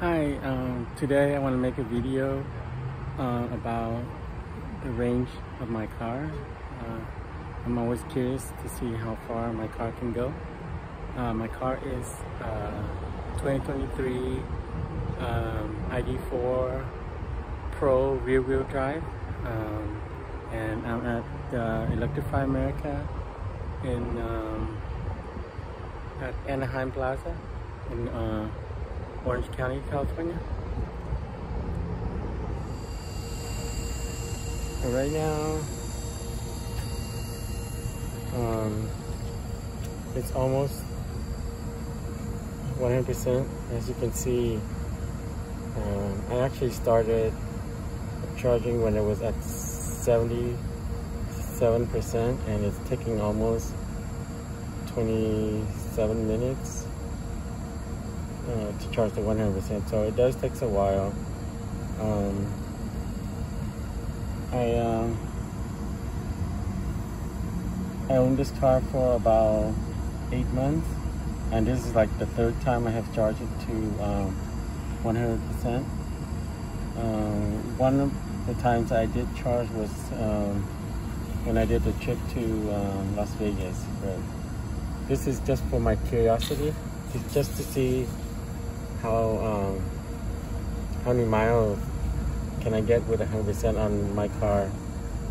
Hi, um, today I want to make a video uh, about the range of my car. Uh, I'm always curious to see how far my car can go. Uh, my car is uh, 2023 um, ID4 Pro rear wheel drive um, and I'm at uh, Electrify America in um, at Anaheim Plaza in uh, Orange County, California. right now, um, it's almost 100%. As you can see, um, I actually started charging when it was at 77% and it's taking almost 27 minutes uh, to charge the 100%. So it does take a while. Um, I um, I owned this car for about eight months, and this is like the third time I have charged it to 100%. Um, um, one of the times I did charge was um, when I did the trip to um, Las Vegas. This is just for my curiosity, just to see how um, how many miles can I get with 100% on my car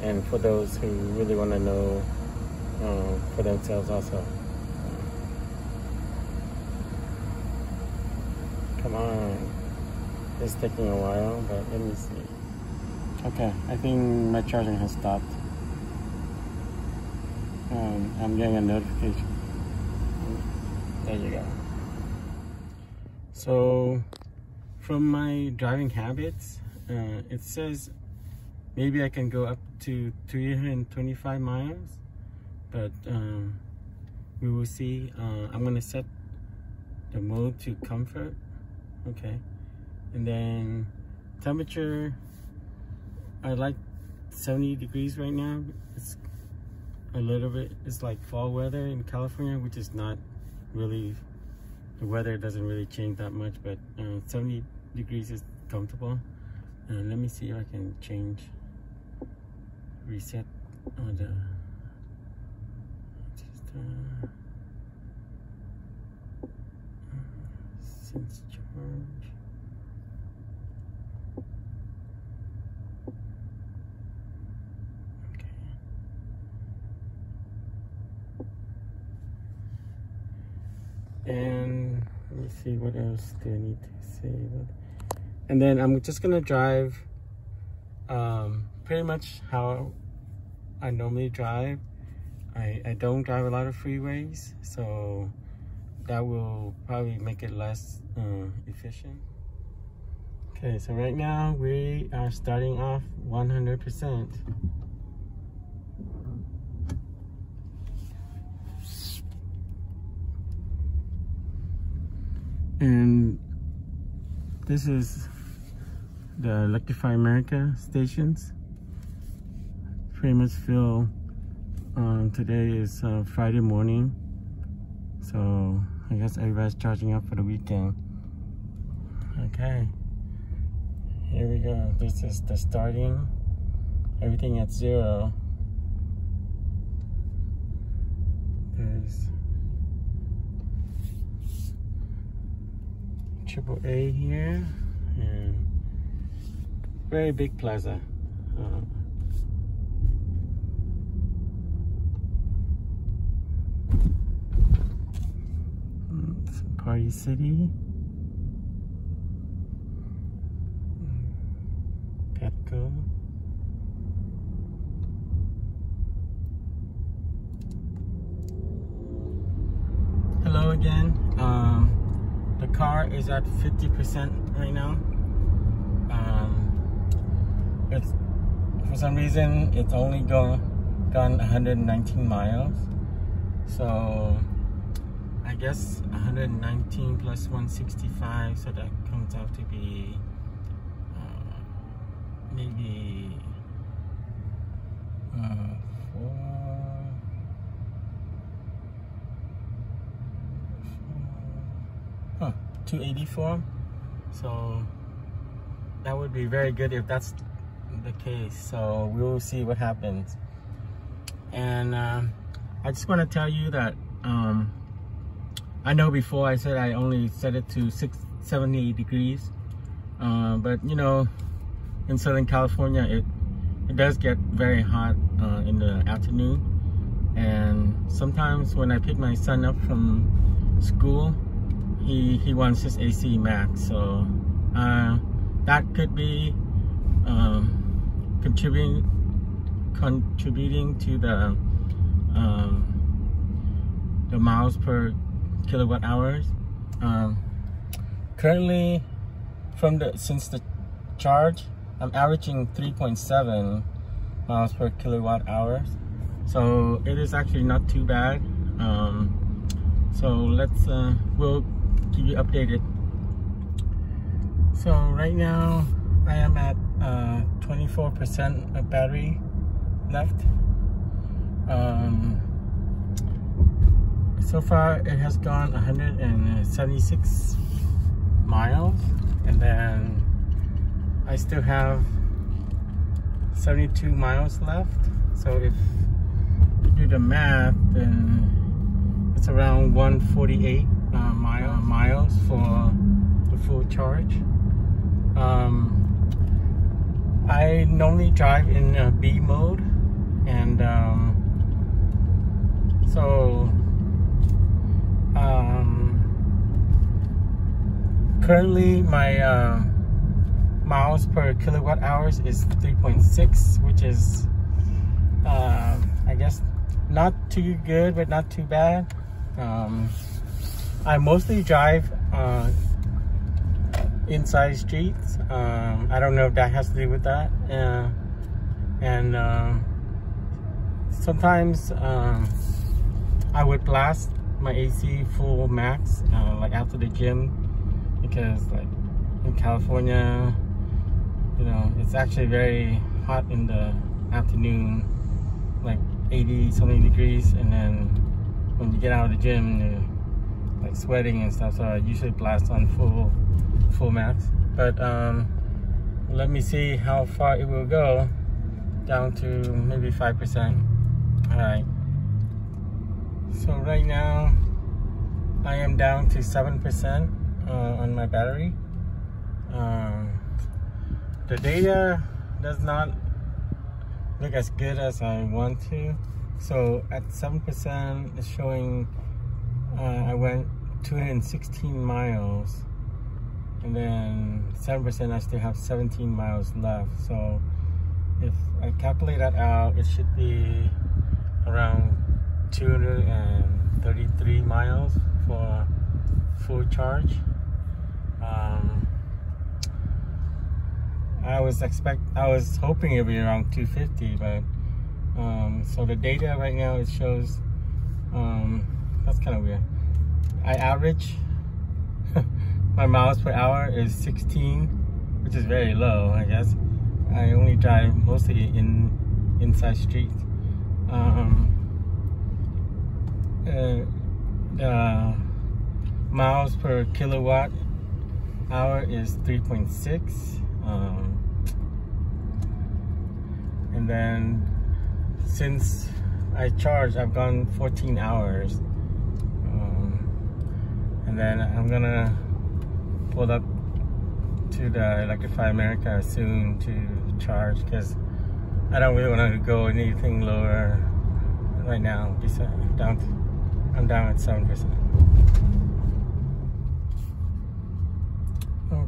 and for those who really want to know uh, for themselves also. Come on. It's taking a while, but let me see. Okay, I think my charging has stopped. Um, I'm getting a notification. There you go. So from my driving habits, uh, it says maybe I can go up to 325 miles, but um, we will see. Uh, I'm gonna set the mode to comfort, okay, and then temperature. I like 70 degrees right now. It's a little bit. It's like fall weather in California, which is not really the weather doesn't really change that much, but uh, 70 degrees is comfortable. Uh, let me see if I can change, reset on the, just, uh, charge. and let me see what else do I need to say and then I'm just gonna drive um, pretty much how I normally drive. I, I don't drive a lot of freeways so that will probably make it less uh, efficient. Okay so right now we are starting off 100 percent and this is the Electrify America stations. Pretty much feel um, today is uh, Friday morning. So I guess everybody's charging up for the weekend. Okay. Here we go. This is the starting. Everything at zero. There's triple A here and very big plaza. Uh, Party City. Petco. Hello again. Um, car is at 50% right now. Um, it's for some reason it's only gone gone 119 miles. So I guess 119 plus 165, so that comes out to be uh, maybe uh, four. 284 So that would be very good if that's the case. So we'll see what happens. And uh, I just want to tell you that um, I know before I said I only set it to six, 70 degrees. Uh, but you know, in Southern California, it, it does get very hot uh, in the afternoon. And sometimes when I pick my son up from school, he, he wants his AC max. So uh, that could be um, contributing contributing to the um, the miles per kilowatt hours. Um, currently, from the since the charge, I'm averaging 3.7 miles per kilowatt hours. So it is actually not too bad. Um, so let's uh, we'll keep you updated. So right now I am at 24% uh, of battery left. Um, so far it has gone 176 miles and then I still have 72 miles left so if you do the math then it's around 148 uh, mile, miles for the full charge. Um, I normally drive in uh, B mode and um, so um, currently my uh, miles per kilowatt hours is 3.6 which is uh, I guess not too good but not too bad. Um, I mostly drive uh, inside streets. Um, I don't know if that has to do with that. Uh, and um, sometimes um, I would blast my AC full max uh, like after the gym because like in California you know it's actually very hot in the afternoon like 80 something degrees. And then when you get out of the gym like sweating and stuff so I usually blast on full full max. But um, let me see how far it will go down to maybe 5% all right so right now I am down to 7% uh, on my battery. Um, the data does not look as good as I want to. So at 7%, it's showing uh, I went 216 miles. And then 7%, I still have 17 miles left. So if I calculate that out, it should be around 233 miles for full charge. Um, I was expect I was hoping it'd be around 250, but um, so the data right now it shows um, that's kind of weird. I average my miles per hour is 16, which is very low, I guess. I only drive mostly in inside streets. Um, uh, uh, miles per kilowatt hour is 3.6. Um, and then since I charge, I've gone 14 hours and then I'm gonna pull up to the Electrify America soon to charge because I don't really want to go anything lower right now down to, I'm down at 7%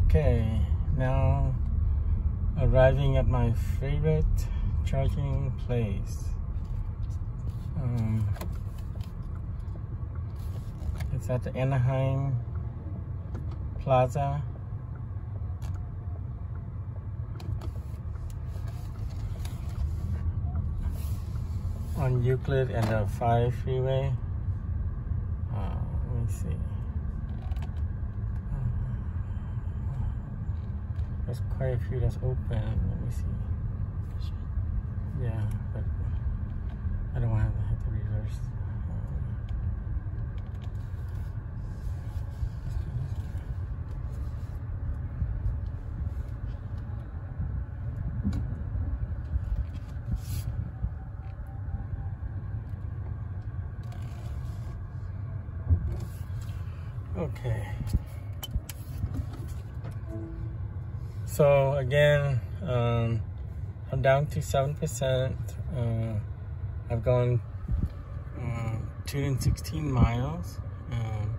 okay now arriving at my favorite charging place. Um, it's at the Anaheim Plaza. On Euclid and the 5 freeway. Uh, let me see. There's quite a few that's open. Let me see. Yeah, but I don't want to have to reverse. Okay. So again, um, I'm down to 7%. Uh, I've gone uh, 216 miles. Um,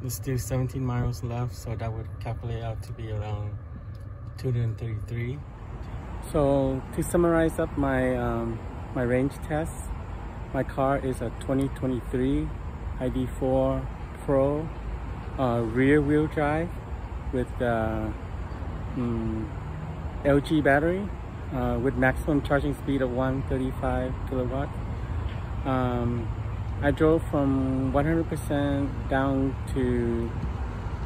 there's still 17 miles left, so that would calculate out to be around 233. So to summarize up my um, my range test, my car is a 2023 ID4 Pro uh, rear wheel drive with uh, um, LG battery uh, with maximum charging speed of 135 kilowatt. Um, I drove from 100% down to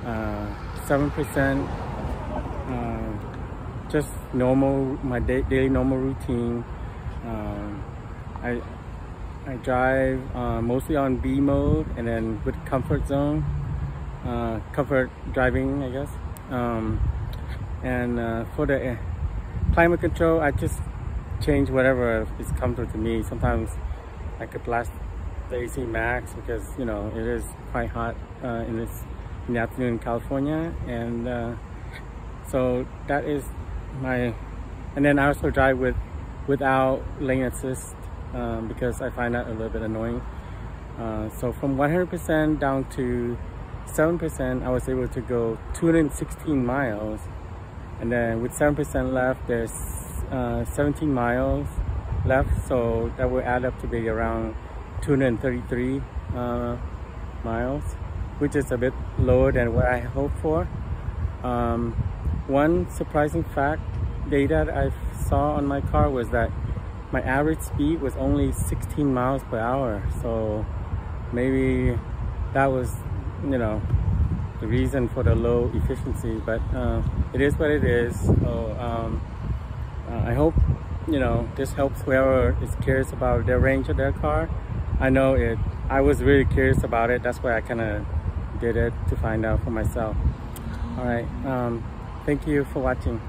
7%, uh, uh, just normal, my daily normal routine. Um, I, I drive uh, mostly on B mode and then with comfort zone, uh, comfort driving, I guess. Um, and uh, for the climate control, I just change whatever is comfortable to me. Sometimes I could blast the AC max because you know it is quite hot uh, in this in the afternoon in California, and uh, so that is my. And then I also drive with without lane assist um, because I find that a little bit annoying. Uh, so from 100% down to 7%, I was able to go 216 miles. And then with 7% left there's uh, 17 miles left. So that will add up to be around 233 uh, miles which is a bit lower than what I hoped for. Um, one surprising fact data I saw on my car was that my average speed was only 16 miles per hour. So maybe that was you know the reason for the low efficiency but uh, it is what it is. So um, uh, I hope you know this helps whoever is curious about the range of their car. I know it I was really curious about it. That's why I kind of did it to find out for myself. All right um, thank you for watching